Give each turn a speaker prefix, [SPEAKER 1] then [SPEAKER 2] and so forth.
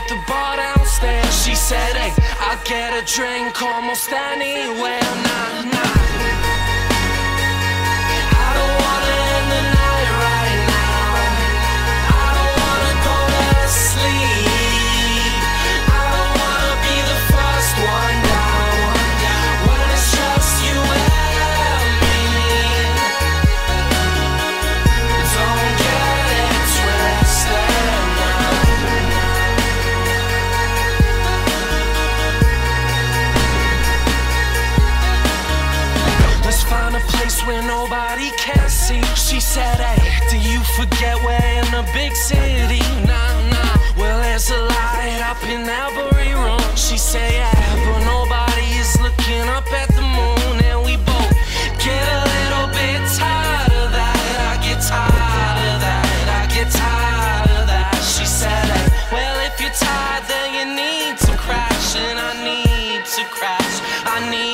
[SPEAKER 1] at the bar downstairs. She said, hey, I'll get a drink almost anywhere. Nah, nah. Nobody can see. She said, Hey, do you forget we're in a big city? Nah, nah. Well, there's a light up in every room. She said, Yeah, but nobody is looking up at the moon. And we both get a little bit tired of that. I get tired of that. I get tired of that. She said, Hey, well, if you're tired, then you need to crash. And I need to crash. I need